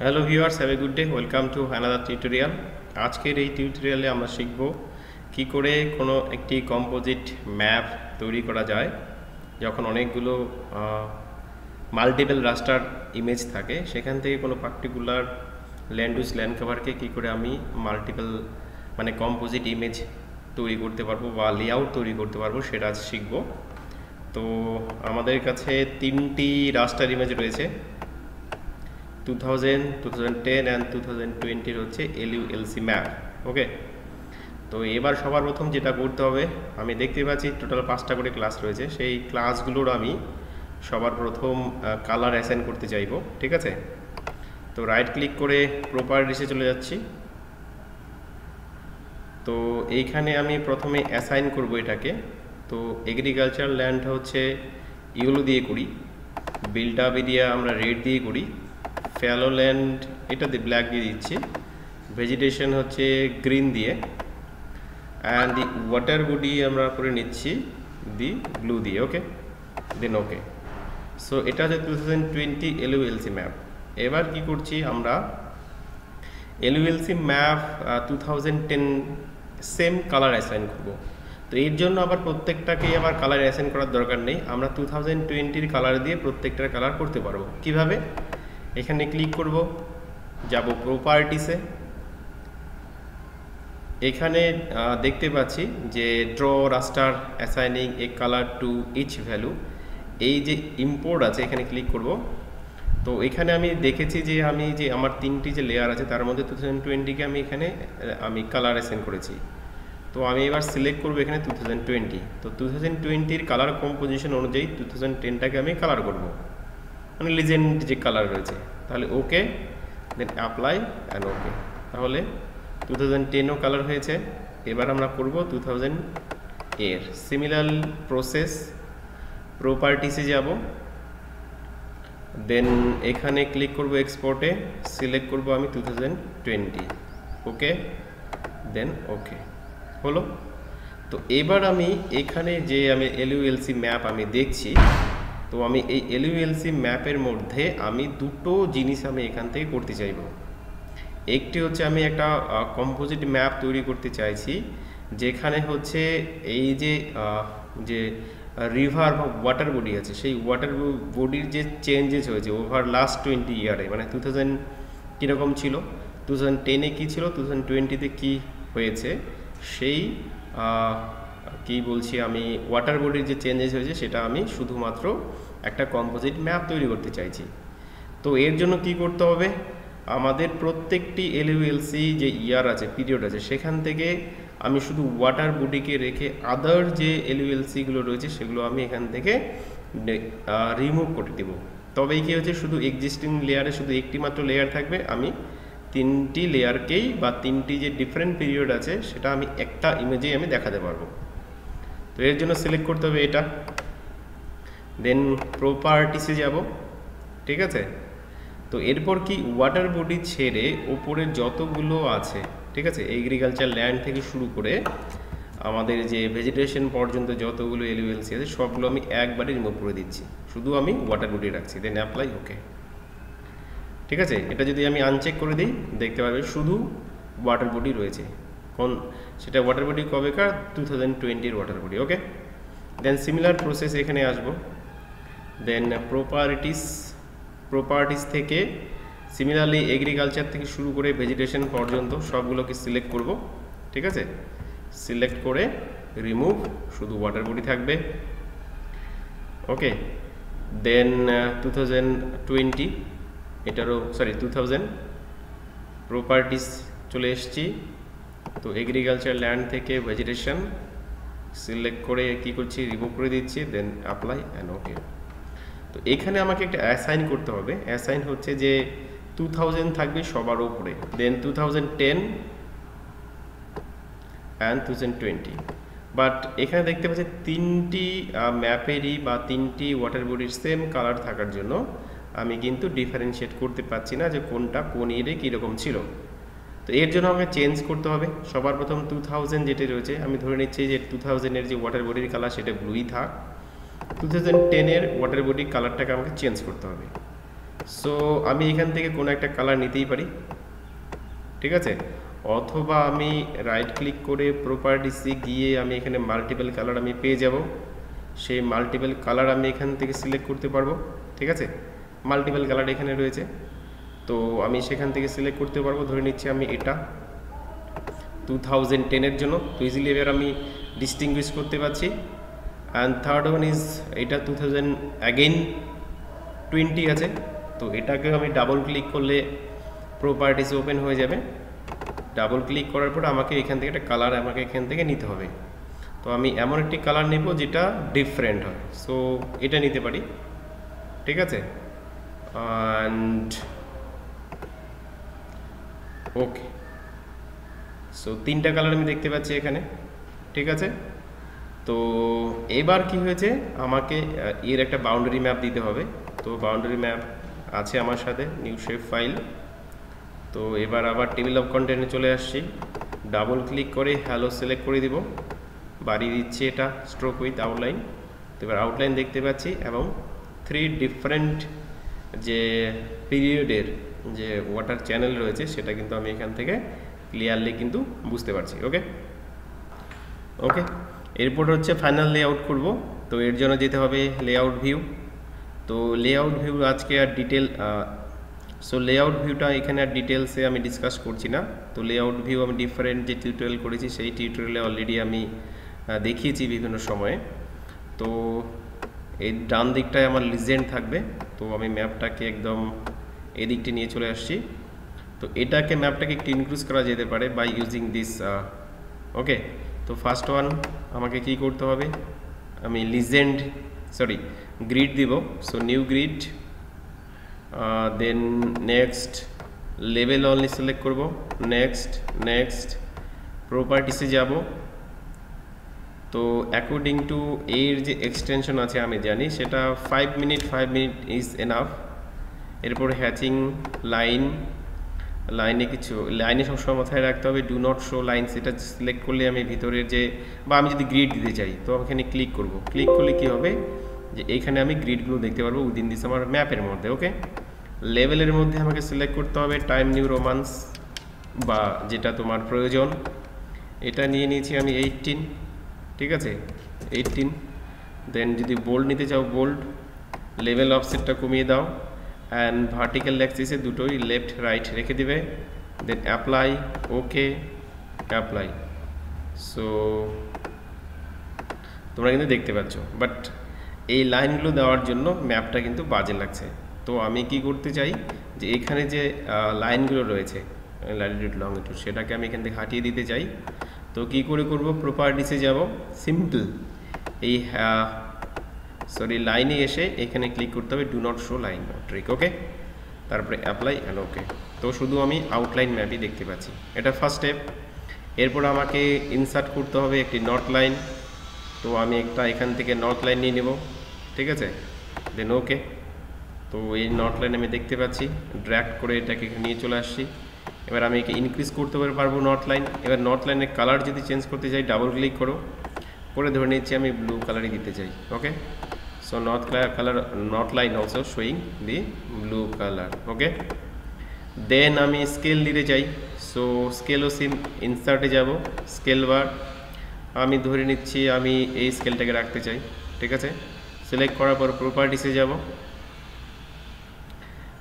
Hello viewers have a good day welcome to another tutorial আজকের এই টিউটোরিয়ালে আমরা শিখব কি করে কোনো একটি কম্পোজিট ম্যাপ তৈরি করা যায়। যখন অনেকগুলো মাল্টিপল রাস্টার ইমেজ থাকে, সেখান থেকে কোনো পার্টিকুলার ল্যান্ড ইউজ ল্যান্ড কভারকে কী করে আমি মাল্টিপল মানে কম্পোজিট ইমেজ তৈরি করতে পারব বা লেআউট তৈরি করতে পারব সেটা আজ শিখব। তো আমাদের কাছে তিনটি রাস্টার ইমেজ রয়েছে। Two thousand two thousand ten and two thousand টোয়েন্টির হচ্ছে এলইউ এলসি ম্যাপ ওকে তো এবার সবার প্রথম যেটা করতে হবে, আমি দেখতে পাচ্ছি টোটাল পাঁচটা করে ক্লাস রয়েছে, সেই ক্লাসগুলোর আমি সবার প্রথম কালার অ্যাসাইন করতে চাইব, ঠিক আছে? তো রাইট ক্লিক করে প্রপার্টিসে চলে যাচ্ছি। তো এইখানে আমি প্রথমে অ্যাসাইন করব এটাকে। তো এগ্রিকালচার ল্যান্ড হচ্ছে ইউলো দিয়ে করি। বিল্ড আপ এরিয়া আমরা রেড দিয়ে করি। ফ্যালো ল্যান্ড, এটা দিয়ে ব্ল্যাক দিয়ে দিচ্ছি। ভেজিটেশন হচ্ছে গ্রিন দিয়ে। অ্যান্ড দি ওয়াটার বডি আমরা করে নিচ্ছি দি ব্লু দিয়ে ওকে দেন ওকে সো এটা হচ্ছে two thousand twenty LULC map এবার কি করছি আমরা? LULC map two thousand ten same colour assign করব। তো এর জন্য আবার প্রত্যেকটাকেই আবার কালার অ্যাসাইন করার দরকার নেই। আমরা টু থাউজেন্ড টোয়েন্টির কালার দিয়ে প্রত্যেকটার কালার করতে পারব। কীভাবে? এখানে ক্লিক করব, যাব প্রপার্টিসে এখানে দেখতে পাচ্ছি যে draw raster assigning a colour to each value এই যে ইম্পোর্ট আছে, এখানে ক্লিক করব। তো এখানে আমি দেখেছি যে আমি যে আমার তিনটি যে লেয়ার আছে, তার মধ্যে টু থাউজেন্ড টোয়েন্টিকে আমি এখানে আমি কালার অ্যাসাইন করেছি। তো আমি এবার সিলেক্ট করব এখানে টু থাউজেন্ড টোয়েন্টি তো টু থাউজেন্ড টোয়েন্টির কালার কম্পোজিশন অনুযায়ী টু থাউজেন্ড টেনটাকে আমি কালার করব। মানে লিজেন্ড যে কালার রয়েছে, তাহলে ওকে দেন অ্যাপ্লাই অ্যান্ড ওকে তাহলে টু থাউজেন্ড টেনও কালার হয়েছে, এবার আমরা করব টু থাউজেন্ড এর সিমিলার প্রসেস প্রপার্টিসে যাব দেন এখানে ক্লিক করব এক্সপোর্টে সিলেক্ট করব আমি two thousand twenty okay then okay হলো? তো এবার আমি এখানে যে আমি এলইউএলসি ম্যাপ আমি দেখছি তো আমি এই এলইউএলসি ম্যাপের মধ্যে আমি দুটো জিনিস আমি এখান থেকে করতে চাইব। একটি হচ্ছে আমি একটা কম্পোজিট ম্যাপ তৈরি করতে চাইছি, যেখানে হচ্ছে এই যে যে রিভার বা ওয়াটার বডি আছে, সেই ওয়াটার বডির যে চেঞ্জেস হয়েছে ওভার লাস্ট টোয়েন্টি ইয়ারে মানে টু থাউজেন্ড কীরকম ছিল? টু থাউজেন্ড টেনে কী ছিল? টু থাউজেন্ড টোয়েন্টিতে কী হয়েছে? সেই কি বলছি আমি ওয়াটার বডির যে চেঞ্জেস হয়েছে সেটা আমি শুধুমাত্র একটা কম্পোজিট ম্যাপ তৈরি করতে চাইছি। তো এর জন্য কি করতে হবে? আমাদের প্রত্যেকটি এলইউএলসি যে ইয়ার আছে পিরিয়ড আছে, সেখান থেকে আমি শুধু ওয়াটার বডিকে রেখে আদার যে এলইউএলসিগুলো রয়েছে সেগুলো আমি এখান থেকে রিমুভ করে দেব। তবেই কী হচ্ছে শুধু এক্সিস্টিং লেয়ারে শুধু একটি মাত্র লেয়ার থাকবে। আমি তিনটি লেয়ারকেই বা তিনটি যে ডিফারেন্ট পিরিয়ড আছে, সেটা আমি একটা ইমেজেই আমি দেখাতে পারব। তো এর জন্য সিলেক্ট করতে হবে এটা। দেন প্রপার্টিসে যাব, ঠিক আছে? তো এরপর কি ওয়াটার বডি ছেড়ে ওপরে যতগুলো আছে, ঠিক আছে? এগ্রিকালচার ল্যান্ড থেকে শুরু করে আমাদের যে ভেজিটেশন পর্যন্ত যতগুলো এলিভেলসি আছে, সবগুলো আমি একবারে রিমুভ করে দিচ্ছি। শুধু আমি ওয়াটার বডি রাখছি। দেন অ্যাপ্লাই ওকে ঠিক আছে? এটা যদি আমি আনচেক করে দিই, দেখতে পাবে শুধু ওয়াটার বডি রয়েছে। কোন সেটা ওয়াটার বডি কবেকার? টু থাউজেন্ড টোয়েন্টির water body okay then similar process এখানে আসব। দেন প্রপার্টিস প্রপার্টিস থেকে সিমিলারলি এগ্রিকালচার থেকে শুরু করে ভেজিটেশন পর্যন্ত সবগুলোকে সিলেক্ট করব, ঠিক আছে? সিলেক্ট করে রিমুভ শুধু ওয়াটার বডি থাকবে। Okay then two thousand twenty এটারও সরি টু থাউজেন্ড প্রপার্টিস চলে এসছি। তো এগ্রিকালচার ল্যান্ড থেকে ভেজিটেশন সিলেক্ট করে কি করছি রিমুভ করে দিচ্ছি দেন অ্যাপ্লাই অ্যান্ড ওকে তো এখানে আমাকে একটা অ্যাসাইন করতে হবে। অ্যাসাইন হচ্ছে যে টু থাউজেন্ড থাকবে সবার উপরে। Then two thousand ten and two thousand twenty but এখানে দেখতে পাচ্ছি তিনটি ম্যাপেরই বা তিনটি ওয়াটার বডির সেম কালার থাকার জন্য আমি কিন্তু ডিফারেন্সিয়েট করতে পারছি না যে কোনটা কোন ইয়েরে কীরকম ছিল। তো এর জন্য আমাকে চেঞ্জ করতে হবে। সবার প্রথম টু থাউজেন্ড যেটা রয়েছে, আমি ধরে নিচ্ছি যে টু থাউজেন্ডের যে ওয়াটার বডির কালার সেটা ব্লুই থাক। টু থাউজেন্ড টেনের ওয়াটার বডির কালারটাকে আমাকে চেঞ্জ করতে হবে। সো আমি এখান থেকে কোনো একটা কালার নিতেই পারি। ঠিক আছে? অথবা আমি রাইট ক্লিক করে প্রপার্টিসে গিয়ে আমি এখানে মাল্টিপল কালার আমি পেয়ে যাব। সেই মাল্টিপল কালার আমি এখান থেকে সিলেক্ট করতে পারব। ঠিক আছে? মাল্টিপল কালার এখানে রয়েছে। তো আমি সেখান থেকে সিলেক্ট করতে পারব। ধরে নিচ্ছি আমি এটা টু থাউজেন্ড টেনের জন্য। তো ইজিলি এবার আমি ডিস্টিংগুইশ করতে পারছি। অ্যান্ড থার্ড ওয়ান ইজ এটা টু থাউজেন্ড অ্যাগেইন টোয়েন্টি আছে। তো এটাকে আমি ডাবল ক্লিক করলে প্রপার্টিস ওপেন হয়ে যাবে। ডাবল ক্লিক করার পর আমাকে এখান থেকে একটা কালার আমাকে এখান থেকে নিতে হবে। তো আমি এমন একটি কালার নেব যেটা ডিফারেন্ট হয়। সো এটা নিতে পারি। ঠিক আছে? অ্যান্ড ওকে সো তিনটা কালার আমি দেখতে পাচ্ছি এখানে, ঠিক আছে? তো, এবার কি হয়েছে? আমাকে এর একটা বাউন্ডারি ম্যাপ দিতে হবে। তো বাউন্ডারি ম্যাপ আছে আমার সাথে নিউ শেপ ফাইল তো, এবার আবার টেবিল অফ কন্টেন্টে চলে আসছি। ডাবল ক্লিক করে হ্যালো সিলেক্ট করে দিব। বাড়িয়ে দিচ্ছি এটা স্ট্রোক উইথ আউটলাইন তো, এবার আউটলাইন দেখতে পাচ্ছি এবং থ্রি ডিফারেন্ট যে পিরিয়ডের যে ওয়াটার চ্যানেল রয়েছে, সেটা কিন্তু আমি এখান থেকে ক্লিয়ারলি কিন্তু বুঝতে পারছি ওকে ওকে এরপর হচ্ছে ফাইনাল লেআউট করব। তো এর জন্য যেতে হবে লেআউট ভিউ তো লেআউট ভিউ আজকে আর ডিটেল সো লেআউট ভিউটা এখানে আর ডিটেলসে আমি ডিসকাস করছি না। তো লেআউট ভিউ আমি ডিফারেন্ট যে টিউটোরিয়াল করেছি, সেই টিউটোরিয়ালে অলরেডি আমি দেখিয়েছি বিভিন্ন সময়ে। তো এই ডান দিকটায় আমার লিজেন্ড থাকবে। তো আমি ম্যাপটাকে একদম এই দিকটি নিয়ে চলে আসছি। তো এটাকে ম্যাপটাকে একটু ইনক্রিজ করা যেতে পারে বাই ইউজিং দিস ওকে তো ফার্স্ট ওয়ান আমাকে কি করতে হবে? আমি লিজেন্ড সরি গ্রিড দিব। So new grid then next level only select করব। নেক্সট নেক্সট প্রপার্টিসে যাব। তো অ্যাকর্ডিং টু এর যে এক্সটেনশন আছে আমি জানি, সেটা five minute five minute is enough এরপর হ্যাচিং লাইন লাইনে কিছু লাইনে সবসময় মাথায় রাখতে হবে ডু নট শো লাইন সেটা সিলেক্ট করলে আমি ভিতরের যে, বা আমি যদি গ্রিড দিতে চাই, তো এখানে ক্লিক করব। ক্লিক করলে কি হবে? যে এইখানে আমি গ্রিডগুলো দেখতে পারব উইদিন দিস আমার ম্যাপের মধ্যে ওকে লেভেলের মধ্যে আমাকে সিলেক্ট করতে হবে টাইম নিউ রোমান্স বা যেটা তোমার প্রয়োজন। এটা নিয়ে নিয়েছি আমি এইটিন ঠিক আছে? এইটিন দেন যদি বোল্ড নিতে চাও বোল্ড লেভেল অফসেটটা কমিয়ে দাও। অ্যান্ড ভার্টিক্যাল অ্যাক্সিসে দুটোই লেফট রাইট রেখে দিবে then apply okay apply so তোমরা কিন্তু দেখতে পাচ্ছ বাট এই লাইনগুলো দেওয়ার জন্য ম্যাপটা কিন্তু বাজে লাগছে। তো আমি কি করতে চাই, যে এখানে যে লাইনগুলো রয়েছে ল্যাটিটিউড লংটিউড সেটাকে আমি এখান থেকে হাটিয়ে দিতে চাই। তো কি করে করব প্রপার্টিসে যাব সিম্পল এই সরি লাইনে এসে এখানে ক্লিক করতে হবে do not show line tick okay তারপরে অ্যাপ্লাই অ্যান্ড ওকে তো শুধু আমি আউটলাইন ম্যাপই দেখতে পাচ্ছি। এটা ফার্স্ট স্টেপ এরপর আমাকে ইনসার্ট করতে হবে একটি নর্থ লাইন তো আমি একটা এখান থেকে নর্থ লাইন নিয়ে নেব, ঠিক আছে? দেন ওকে তো এই নর্থ লাইন আমি দেখতে পাচ্ছি। ড্র্যাক করে এটাকে নিয়ে চলে আসছি। এবার আমি একে ইনক্রিজ করতে পারব নর্থ লাইন এবার নর্থ লাইনের কালার যদি চেঞ্জ করতে চাই ডাবল ক্লিক করো। করে ধরে নিচ্ছি আমি ব্লু কালারই দিতে চাই ওকে so, north color, north line also showing the blue color, okay? দেন আমি স্কেল দিতে চাই। সো স্কেল সিম ইনসার্টে যাব স্কেল বার আমি ধরে নিচ্ছি, আমি এই স্কেলটাকে রাখতে চাই, ঠিক আছে? সিলেক্ট করার পর প্রপার্টিসে যাব।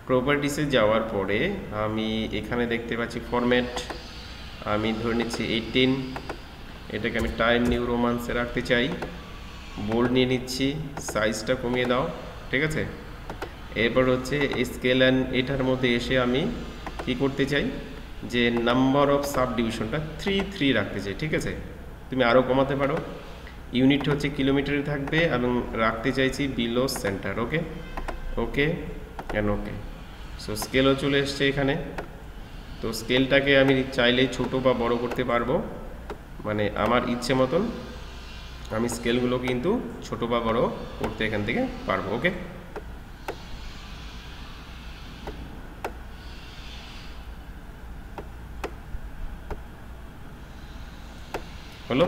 প্রপার্টিসে যাওয়ার পরে আমি এখানে দেখতে পাচ্ছি ফরম্যাট আমি ধরে নিচ্ছি এইটিন এটাকে আমি টাইম নিউ রোমান্সে রাখতে চাই। বোল্ড নিয়ে নিচ্ছি সাইজটা কমিয়ে দাও, ঠিক আছে? এরপর হচ্ছে স্কেল অ্যান্ড এটার মধ্যে এসে আমি কি করতে চাই? যে নাম্বার অফ সাব ডিভিশনটা থ্রি থ্রি রাখতে চাই, ঠিক আছে? তুমি আরও কমাতে পারো। ইউনিট হচ্ছে কিলোমিটারে থাকবে এবং রাখতে চাইছি below centre okay okay and okay so স্কেলও চলে এসছে এখানে। তো স্কেলটাকে আমি চাইলেই ছোট বা বড় করতে পারব। মানে আমার ইচ্ছে মতন আমি স্কেলগুলো কিন্তু ছোট বা বড় করতে এখান থেকে পারব ওকে হলো?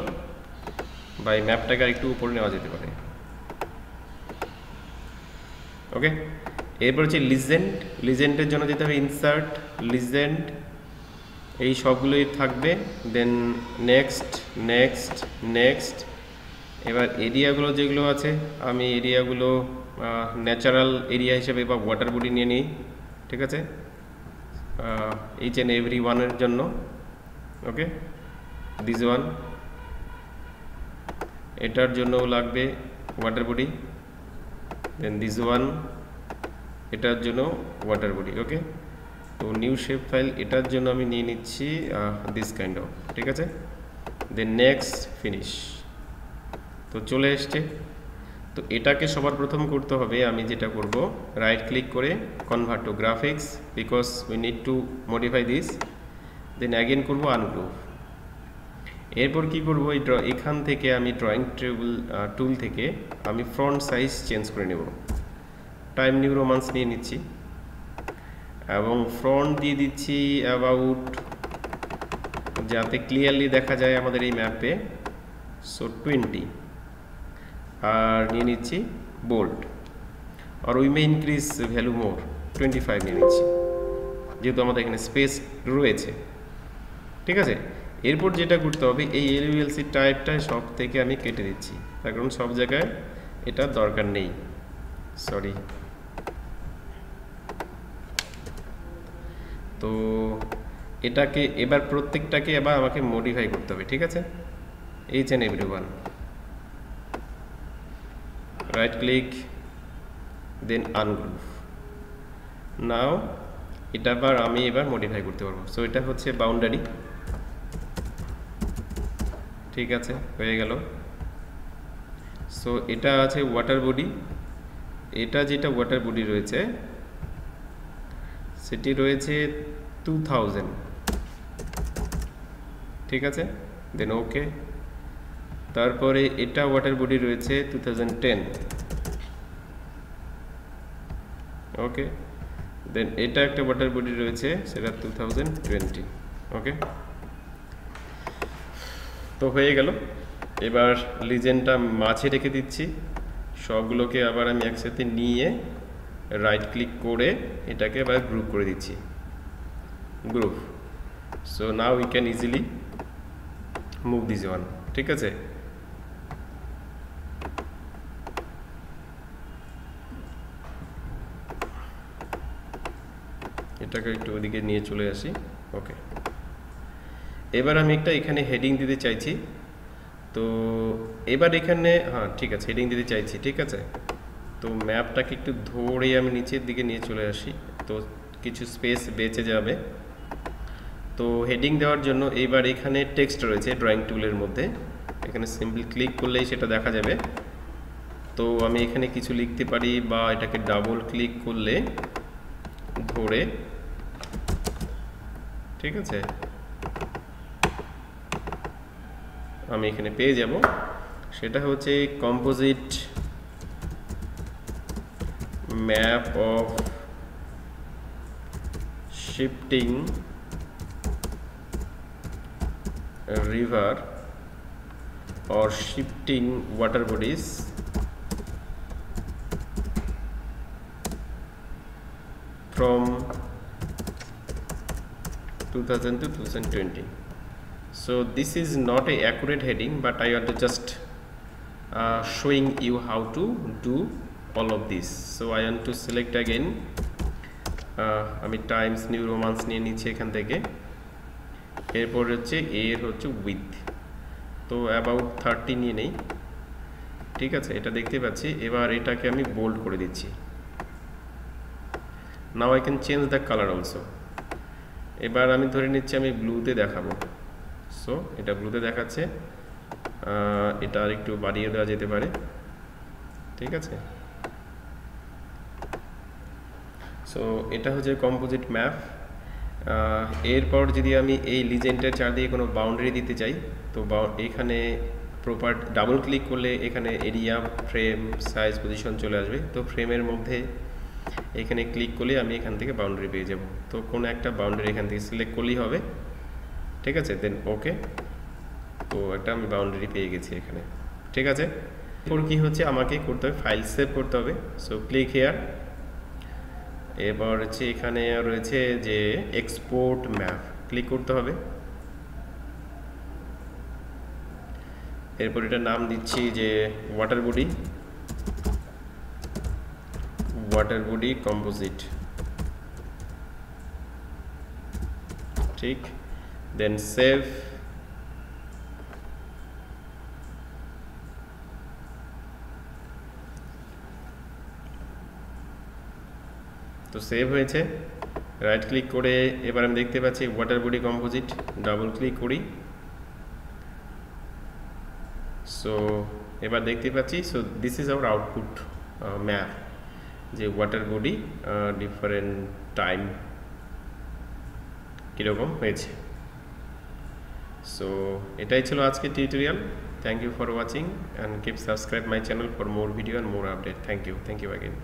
বা এই ম্যাপটাকে আর একটু উপরে নেওয়া যেতে পারে। ওকে এরপর হচ্ছে লিজেন্ড লিজেন্ডের জন্য যেতে হবে ইনসার্ট লিজেন্ড এই সবগুলোই থাকবে দেন নেক্সট নেক্সট নেক্সট এবার এরিয়াগুলো যেগুলো আছে, আমি এরিয়াগুলো ন্যাচারাল এরিয়া হিসেবে বা ওয়াটার বডি নিয়ে নিই, ঠিক আছে? এইচ অ্যান্ড এভরি ওয়ানের জন্য ওকে দিস ওয়ান এটার জন্যও লাগবে water body then this one এটার জন্য ওয়াটার বডি ওকে তো নিউ শেপ ফাইল এটার জন্য আমি নিয়ে নিচ্ছি দিস কাইন্ড অফ ঠিক আছে? দেন নেক্সট ফিনিশ তো চলে এসছে। তো এটাকে সবার প্রথম করতে হবে, আমি যেটা করব রাইট ক্লিক করে convert to graphics because we need to modify this then again করব আনগ্রুভ এরপর কি করব, এই ড্র এখান থেকে আমি ড্রয়িং টেবল টুল থেকে আমি ফ্রন্ট সাইজ চেঞ্জ করে নেব। টাইম নিউ রোমান্স নিয়ে নিচ্ছি। এবং ফ্রন্ট দিয়ে দিচ্ছি অ্যাবাউট যাতে ক্লিয়ারলি দেখা যায় আমাদের এই ম্যাপে সো টোয়েন্টি আর নিয়ে নিচ্ছি bold R we may increase value more twenty five নিয়ে নিচ্ছি। যেহেতু আমাদের এখানে স্পেস রয়েছে। ঠিক আছে? এরপর যেটা করতে হবে, এই এলইউএলসি টাইপটা সব থেকে আমি কেটে দিচ্ছি। তার কারণ সব জায়গায় এটা দরকার নেই। সরি তো এটাকে, এবার প্রত্যেকটাকে এবার আমাকে মডিফাই করতে হবে, ঠিক আছে? H N every one right click then ungroup now এটা আবার আমি এবার মডিফাই করতে পারব। সো এটা হচ্ছে বাউন্ডারি ঠিক আছে, হয়ে গেল। সো এটা আছে ওয়াটার বডি এটা যেটা ওয়াটার বডি রয়েছে, সেটি রয়েছে টু থাউজেন্ড ঠিক আছে? দেন ওকে তারপরে এটা ওয়াটার বডি রয়েছে টু ওকে দেন এটা একটা ওয়াটার বডি রয়েছে, সেটা টু ওকে তো হয়ে গেল। এবার লিজেন্ডটা মাঝে রেখে দিচ্ছি। সবগুলোকে আবার আমি একসাথে নিয়ে রাইট ক্লিক করে এটাকে আবার গ্রুপ করে দিচ্ছি। Group so now we can easily move this one ঠিক আছে? এটাকে একটু ওদিকে নিয়ে চলে আসি। ওকে এবার আমি একটা এখানে হেডিং দিতে চাইছি। তো এবার এখানে হ্যাঁ ঠিক আছে হেডিং দিতে চাইছি, ঠিক আছে? তো ম্যাপটাকে একটু ধরে আমি নিচের দিকে নিয়ে চলে আসি। তো কিছু স্পেস বেঁচে যাবে। তো হেডিং দেওয়ার জন্য এইবার এখানে টেক্সট রয়েছে ড্রয়িং টুলের মধ্যে। এখানে সিম্পল ক্লিক করলেই সেটা দেখা যাবে। তো আমি এখানে কিছু লিখতে পারি বা এটাকে ডাবল ক্লিক করলে ধরে ঠিক আছে? আমি এখানে পেয়ে যাব। সেটা হচ্ছে composite map of shifting river or shifting water bodies from 2000 to 2020 so this is not a accurate heading but I want to just uh, showing you how to do all of this. So I want to select again আমি Times New Roman নিয়ে নিচ্ছি এখান থেকে। এরপর হচ্ছে এর হচ্ছে with তো অ্যাবাউট থার্টি নিয়ে নেই। ঠিক আছে এটা দেখতে পাচ্ছি। এবার এটাকে আমি বোল্ড করে দিচ্ছি। Now I can change the colour also এবার আমি ধরে নিচ্ছি আমি ব্লুতে দেখাবো। সো এটা ব্লুতে দেখাচ্ছে। এটা আর একটু বাড়িয়ে দেওয়া যেতে পারে। ঠিক আছে? সো এটা হচ্ছে কম্পোজিট ম্যাপ এরপর যদি আমি এই লিজেন্ডের চারদিকে কোনো বাউন্ডারি দিতে চাই, তো এখানে প্রপার ডাবল ক্লিক করলে এখানে এরিয়া ফ্রেম সাইজ পজিশন চলে আসবে। তো ফ্রেমের মধ্যে এখানে ক্লিক করলে আমি এখান থেকে বাউন্ডারি পেয়ে যাব। তো কোনো একটা বাউন্ডারি এখান থেকে সিলেক্ট করলেই হবে। ঠিক আছে? দেন ওকে তো একটা আমি বাউন্ডারি পেয়ে গেছি এখানে। ঠিক আছে? এরপর কি হচ্ছে? আমাকে করতে হবে ফাইল সেভ করতে হবে। সো ক্লিক হেয়ার এবার হচ্ছে এখানে রয়েছে যে এক্সপোর্ট ম্যাপ ক্লিক করতে হবে। এরপর এটা নাম দিচ্ছি যে water body water body composite ঠিক দেন সেভ তো সেভ হয়েছে। রাইট ক্লিক করে এবার আমি দেখতে পাচ্ছি water body composite double click করি। সো এবার দেখতে পাচ্ছি so this is our output map যে ওয়াটার বডি ডিফারেন্ট টাইম কীরকম হয়েছে। সো এটাই ছিল আজকে tutorial thank you for watching and keep subscribe my channel for more video and more update thank you thank you again